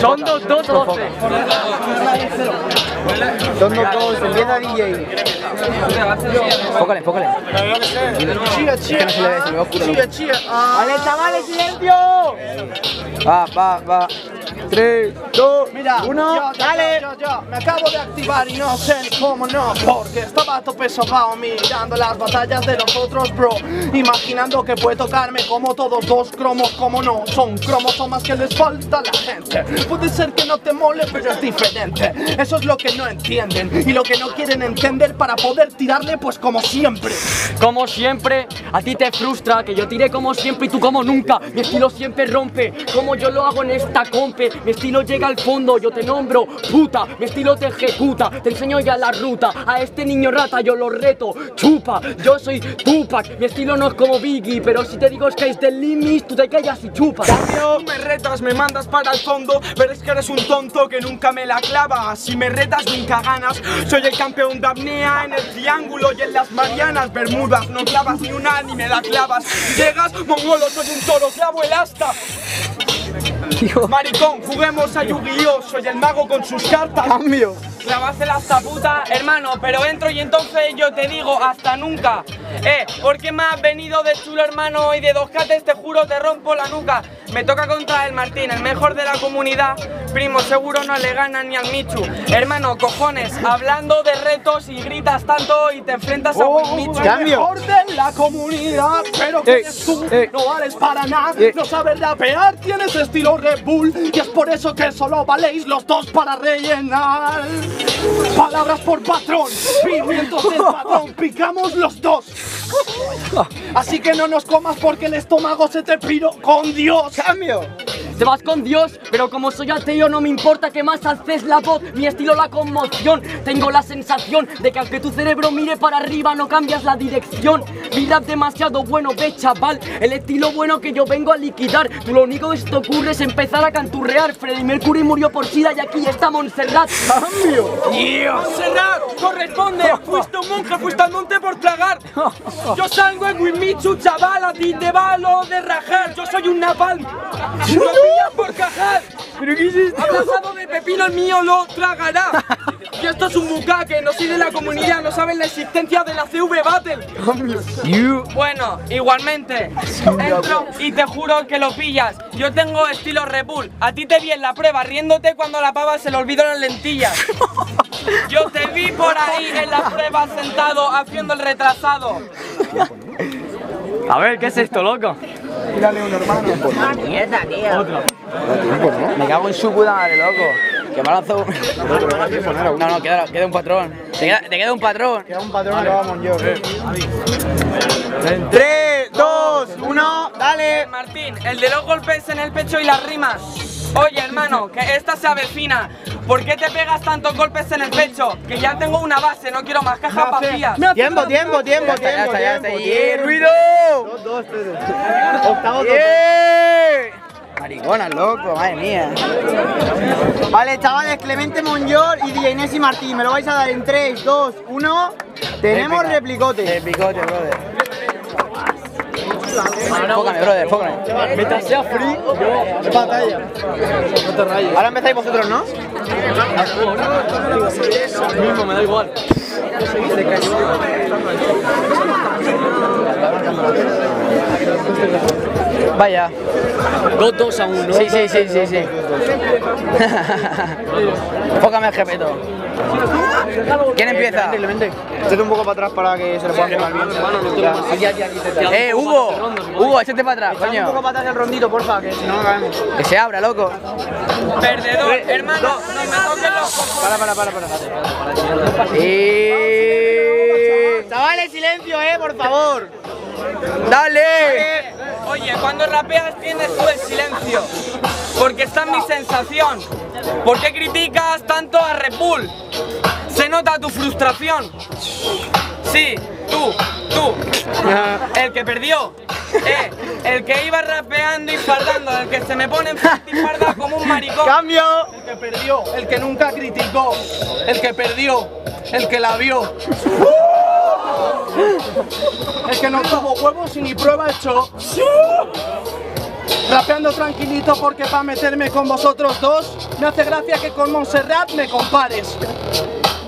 Son dos, dos, doce. Son dos, dos, empieza DJ. Enfócale, enfócale. Chía, chía. que no se le ve, se oscuro. Chía, chía. Ah. ¡Vale, chavales, silencio! Va, va, va. Tres, dos, Mira, uno, yo, yo, dale. yo, yo, me acabo de activar y no sé ni cómo no, porque estaba a tope sopao mirando las batallas de los otros, bro. Imaginando que puede tocarme como todos dos cromos, como no, son cromosomas que les falta a la gente. Puede ser que no te mole, pero es diferente. Eso es lo que no entienden y lo que no quieren entender para poder tirarle, pues como siempre. Como siempre, a ti te frustra que yo tire como siempre y tú como nunca. Mi estilo siempre rompe, como yo lo hago en esta compe. Mi estilo llega al fondo, yo te nombro puta. Mi estilo te ejecuta, te enseño ya la ruta. A este niño rata yo lo reto, chupa. Yo soy Tupac, mi estilo no es como Biggie, pero si te digo Sky's the limit, tú te callas y chupas. Tú me retas, me mandas para el fondo, pero es que eres un tonto que nunca me la clavas. Si me retas, nunca ganas. Soy el campeón de apnea en el triángulo y en las Marianas Bermudas. No clavas ni una ni me la clavas. Llegas, mongolo, soy un toro, clavo el. Maricón, juguemos a Yu-Gi-Oh! Soy el mago con sus cartas. Cambio. Clavarse la hasta puta, hermano, pero entro y entonces yo te digo hasta nunca. Eh, ¿por qué me has venido de chulo, hermano? Y de dos cates te juro te rompo la nuca. Me toca contra el Martín, el mejor de la comunidad. Primo, seguro no le gana ni al Michu. Hermano, cojones, hablando de retos y gritas tanto y te enfrentas a Will Michu. Cambio. mejor de la comunidad, pero que eres tú ey. no vales para nada, Ey. no sabes rapear, tienes estilo Red Bull y es por eso que solo valéis los dos para rellenar. Palabras por patrón, pimientos del patrón, picamos los dos. Así que no nos comas porque el estómago se te piró con Dios. Cambio. Te vas con Dios, pero como soy ateo no me importa que más alces la voz, mi estilo la conmoción. Tengo la sensación de que aunque tu cerebro mire para arriba no cambias la dirección. Mi rap demasiado bueno, ve chaval, el estilo bueno que yo vengo a liquidar. Tú lo único que se te ocurre es empezar a canturrear. Freddie Mercury murió por SIDA y aquí está Montserrat. Cambio. Serrat, corresponde, fuiste un monje, fuiste al monte por tragar. Yo salgo en Wimichu, chaval, a ti te va lo de rajar. Yo soy un napalm, por cajar. ¿Pero qué es esto? Abrazado de pepino el mío lo tragará. Y esto es un bucaque, no soy de la comunidad, no saben la existencia de la CV Battle. Bueno, igualmente, entro y te juro que lo pillas. Yo tengo estilo Repul. A ti te vi en la prueba riéndote cuando la pava se le olvidó las lentillas. Yo te vi por ahí en la prueba sentado haciendo el retrasado. A ver, ¿qué es esto, loco? Me cago en su puta madre, loco. Que me ha lanzado. No, no, queda, queda un patrón. Te queda, te queda un patrón. Queda un patrón que vamos yo. Tres, dos, uno, dale. Martín, el de los golpes en el pecho y las rimas. Oye, hermano, que esta se avecina. ¿Por qué te pegas tantos golpes en el pecho? Que ya tengo una base, no quiero más cajas vacías. Tiempo, tiempo, tiempo, está, ya tiempo, está, ya tiempo, está. ¡Y tiempo. ruido! Dos, dos, tres. Octavo, dos. ¡Yeah! Mariconas, loco, madre mía. Vale, chavales, Clemente Monyor y DJ Nessi Martín. Me lo vais a dar en 3, 2, 1. Tenemos replicote. El picote, brother. Enfócame, brother, enfócame. Mientras sea free, Es batalla. Ahora empezáis vosotros, ¿no? Mismo me da igual. Vaya. Dos, dos a uno. Sí, sí, sí, sí, sí. Enfócame el jepeto. ¿Quién empieza? Échate un poco para atrás para que se lo pueda filmar bien. Aquí, aquí, aquí. Eh, Hugo. Hugo, échate para atrás, Echa un poco coño. para atrás el rondito, porfa, que si no, no caemos. Que se abra, loco. Perdedor, hermano, no me toques los cojones. Para, para, para, para. Y... Chavales, silencio, eh, por favor. ¡Dale! Oye, cuando rapeas tienes tú el silencio, porque está en mi sensación. ¿Por qué criticas tanto a Red Bull? Se nota tu frustración. Sí, tú, tú, el que perdió. Eh, el que iba rapeando y fardando, el que se me pone enfrente y farda como un maricón. ¡Cambio! El que perdió, el que nunca criticó, el que perdió, el que la vio. El que no tuvo huevos y ni prueba hecho. Rapeando tranquilito porque para meterme con vosotros dos me hace gracia que con Montserrat me compares.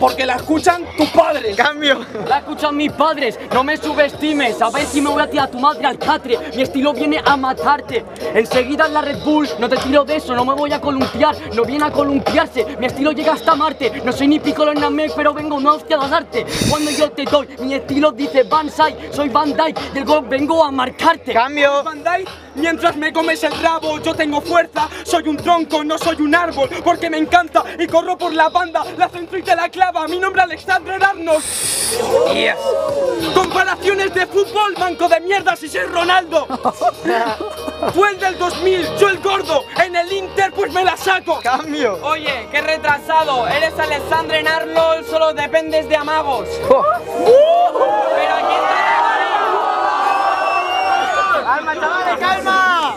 Porque la escuchan tus padres. Cambio. La escuchan mis padres, no me subestimes. Ver si me voy a tirar a tu madre al catre. Mi estilo viene a matarte. Enseguida en la Red Bull, no te tiro de eso, no me voy a columpiar. No viene a columpiarse. Mi estilo llega hasta Marte. No soy ni Piccolo ni Namek, pero vengo una hostia a darte. Cuando yo te doy, mi estilo dice Banzai. Soy Van Dyke, del gol vengo a marcarte. Cambio. Bandai, mientras me comes el rabo, yo tengo fuerza, soy un tronco, no soy un árbol, porque me encanta y corro por la banda, la centro y te la mi nombre Alexander Arnold. Comparaciones de fútbol, manco de mierda si soy Ronaldo. Fue el del 2000, yo el gordo, en el Inter pues me la saco. Cambio. Oye, qué retrasado, eres Alexander Arnold, solo dependes de amagos. Oh. Pero aquí está ¡Calma, chavales, calma!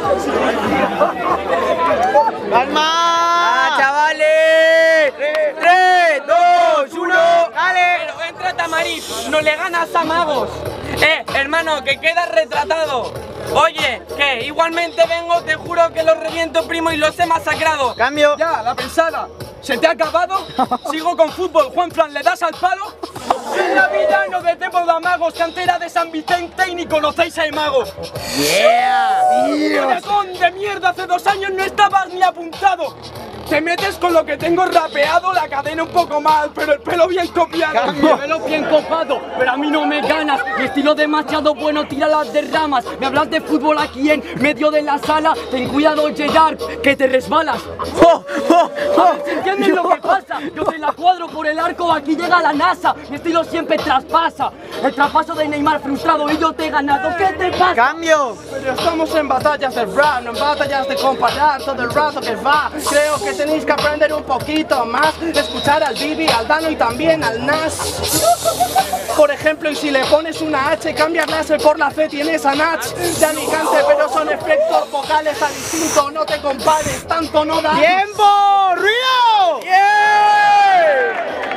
¡Calma! ¡Ah, chavales! ¡Tres, dos, uno! ¡Dale! Pero entra Tamariz, no le ganas a magos. Eh, hermano, que quedas retratado. Oye, que igualmente vengo, te juro que los reviento primo y los he masacrado. Cambio. Ya, la pensada. ¿Se te ha acabado? Sigo con fútbol, Juan Fran, ¿le das al palo? En la vida no de Debo de Amagos, cantera de San Vicente y ni conocéis a mago. Yeah. Dragón de mierda, hace dos años no estabas ni apuntado. Te metes con lo que tengo rapeado, la cadena un poco mal, pero el pelo bien copiado. Mi pelo bien copado, pero a mí no me ganas. Mi estilo demasiado bueno, tira las derramas. Me hablas de fútbol aquí en medio de la sala. Ten cuidado, Gerard, que te resbalas. ¡Oh, oh, A ver si entiendes lo que pasa. Yo te la cuadro por el arco, aquí llega la NASA. Mi estilo siempre traspasa. El traspaso de Neymar frustrado y yo te he ganado. ¿Qué te pasa? ¡Cambio! Pero estamos en batallas de rap, no en batallas de comparar todo el rato que va. Creo que tenéis que aprender un poquito más, escuchar al Bibi, al Dano y también al Nas. Por ejemplo, y si le pones una H, cambias la S por la C, tienes a Nach. Ya ni cante, pero son efectos vocales al instinto, no te compares, tanto no da. ¡Tiempo! ¡Ruido!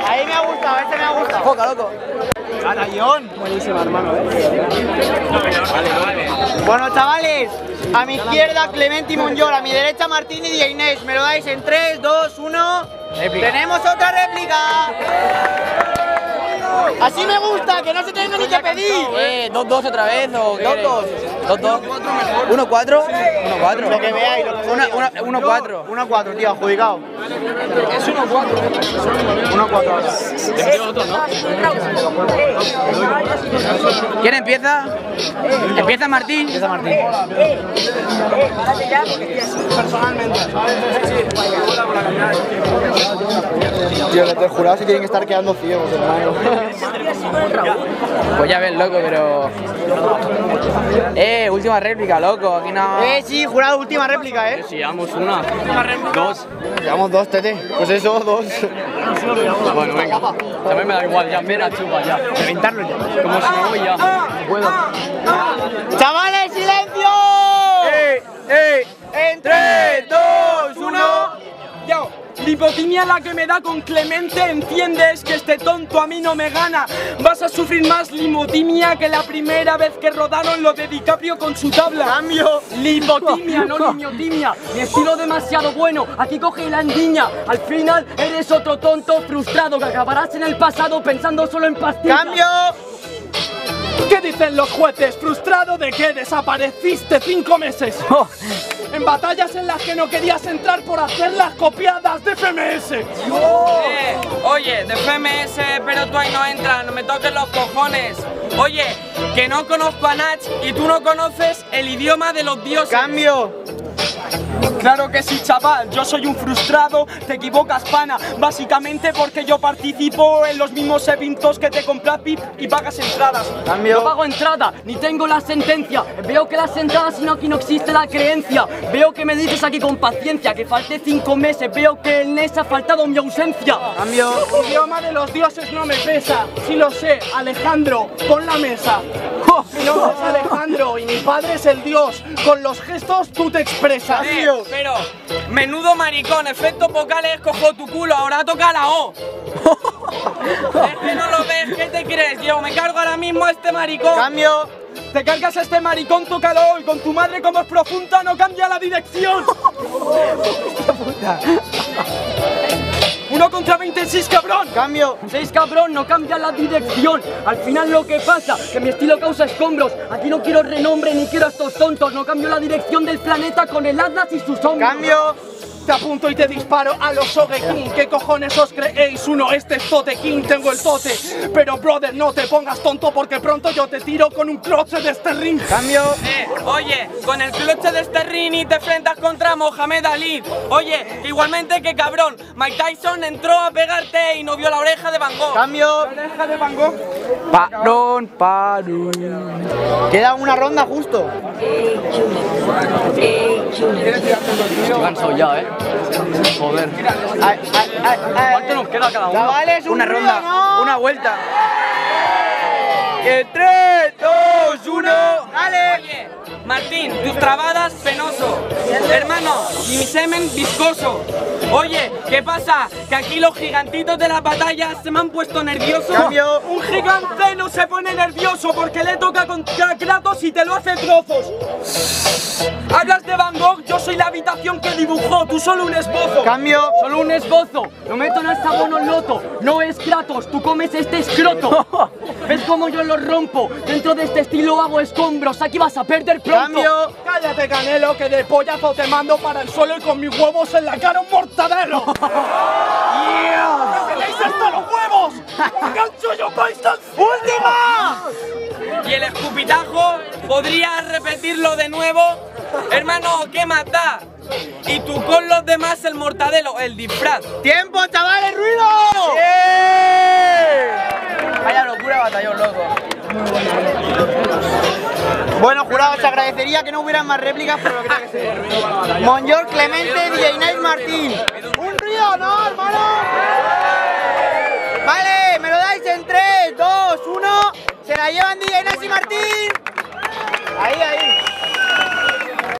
Ahí me ha gustado, este me ha gustado. Foca, loco. Batallón. Buenísimo, hermano. Bueno, chavales, a mi izquierda Clemente y Monyola, a mi derecha Martín y Inés. Me lo dais en 3, 2, 1. Tenemos otra réplica. Así me gusta, que no se tenga ni que pedir. Eh, ¿dos, dos otra vez o qué Dos, queréis? dos. ¿Dos, dos? ¿Uno, cuatro? Uno, cuatro. Lo que veáis, lo que Una, una, uno, cuatro. 1 4, tío, adjudicado. Es 1 4. 1 4 ¿Quién empieza? ¿Empieza Martín? Empieza Martín. Tío, los jurados se tienen que estar quedando ciegos, hermano. Pues ya ves, loco, pero... Eh, última réplica, loco. Aquí no... Eh, sí, jurado, última réplica, eh. Si llevamos una, dos. Llevamos dos, tete. Pues eso, dos. Bueno, venga. También me da igual, ya, mira, chupa, ya. Reventarlo ya. Como si me voy ya. No puedo. ¡Chavales, silencio! ¡Eh, eh! En 3, 2, 1. Yo, lipotimia la que me da con Clemente, entiendes que este tonto a mí no me gana. Vas a sufrir más limotimia que la primera vez que rodaron lo de DiCaprio con su tabla. Cambio. Lipotimia, no limiotimia. Mi estilo demasiado bueno, aquí coge la andiña. Al final eres otro tonto frustrado que acabarás en el pasado pensando solo en pastillas. ¡Cambio! ¿Qué dicen los jueces? ¿Frustrado de que desapareciste cinco meses? En batallas en las que no querías entrar por hacer las copiadas de FMS. Eh, oye, de FMS, pero tú ahí no entras, no me toques los cojones. Oye, que no conozco a Nach y tú no conoces el idioma de los dioses. ¡Cambio! Claro que sí, chaval, yo soy un frustrado, te equivocas, pana. Básicamente porque yo participo en los mismos eventos que te compras VIP y pagas entradas. No ¡Cambio! pago entrada, ni tengo la sentencia. Veo que las entradas, sino aquí no existe la creencia. Veo que me dices aquí con paciencia que falté cinco meses. Veo que el NES ha faltado mi ausencia. ¡Cambio! Idioma de los dioses no me pesa. Sí lo sé, Alejandro, pon la mesa. Mi nombre es Alejandro y mi padre es el dios. Con los gestos tú te expresas. Pero, menudo maricón, efectos vocales, cojo tu culo, ahora toca la O. Es que no lo ves, ¿qué te crees? Yo me cargo ahora mismo a este maricón. Cambio. Te cargas a este maricón, tócalo hoy. Con tu madre como es profunda, no cambia la dirección. Uno contra 26, cabrón. Cambio. Seis cabrón, no cambia la dirección. Al final lo que pasa, que mi estilo causa escombros. Aquí no quiero renombre ni quiero a estos tontos. No cambio la dirección del planeta con el Atlas y sus hombros. Cambio. Te apunto y te disparo a los Sogeking. ¿Qué cojones os creéis? Uno, este es Tote King, tengo el tote. Pero brother, no te pongas tonto porque pronto yo te tiro con un cloche de este ring. Cambio. Eh, oye, con el cloche de este ring y te enfrentas contra Mohamed Ali. Oye, igualmente que cabrón, Mike Tyson entró a pegarte y no vio la oreja de Van Gogh. Cambio. Deja de Van Gogh. Parón, parón. Queda una ronda justo. Estoy cansado ya, eh. Joder. Ay, ay, ay, ay. ¿Cuánto nos queda cada uno? Chavales, un Una ruido, ronda, ¿no? una vuelta. Que 3, 2, 1. Dale. Martín, tus trabadas penoso. Hermano, y mi semen viscoso. Oye, ¿qué pasa? Que aquí los gigantitos de las batallas se me han puesto nerviosos. Cambio. Un gigante no se pone nervioso porque le toca contra Kratos y te lo hace trozos. Hablas de Van Gogh, yo soy la habitación que dibujó, tú solo un esbozo. Cambio. Solo un esbozo, lo meto en el sabono loto, no es Kratos, tú comes este escroto. ¿Ves cómo yo lo rompo? Dentro de este estilo hago escombros, aquí vas a perder. Cambio. Cállate, Canelo, que de pollazo te mando para el suelo y con mis huevos en la cara un mortadelo. ¡Yeah! ¡Tenéis hasta los huevos! ¡Gancho yo paisas! ¡Última! Y el escupitajo, ¿podrías repetirlo de nuevo? Hermano, ¿qué mata? Y tú con los demás el mortadelo, el disfraz. ¡Tiempo, chavales! ¡Ruido! Vaya locura, batallón, loco. Bueno, bueno, jurados, os agradecería que no hubieran más réplicas, pero lo que tenga que ser. Monjor Clemente, DJ Night Martín. ¡Un río, no, hermano! Vale, me lo dais en 3, 2, 1. Se la llevan DJ Night y Martín. Ahí, ahí.